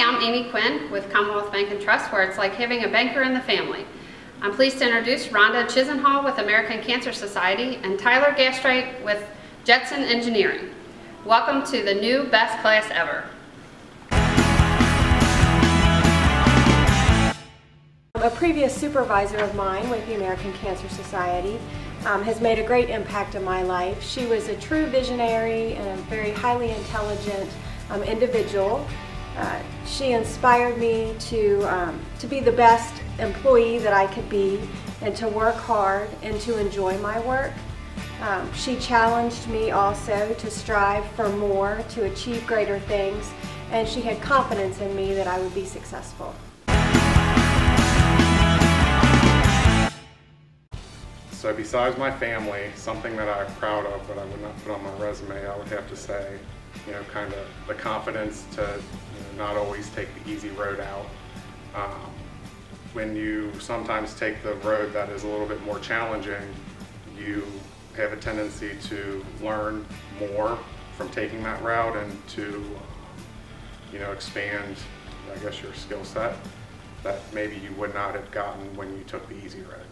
I'm Amy Quinn with Commonwealth Bank and Trust, where it's like having a banker in the family. I'm pleased to introduce Rhonda Chisenhall with American Cancer Society and Tyler Gastright with Jetson Engineering. Welcome to the new best class ever. A previous supervisor of mine with the American Cancer Society um, has made a great impact in my life. She was a true visionary and a very highly intelligent um, individual. Uh, she inspired me to, um, to be the best employee that I could be and to work hard and to enjoy my work. Um, she challenged me also to strive for more, to achieve greater things, and she had confidence in me that I would be successful. So besides my family, something that I'm proud of but I would not put on my resume, I would have to say, you know, kind of the confidence to you know, not always take the easy road out. Um, when you sometimes take the road that is a little bit more challenging, you have a tendency to learn more from taking that route and to, you know, expand, I guess, your skill set that maybe you would not have gotten when you took the easy road.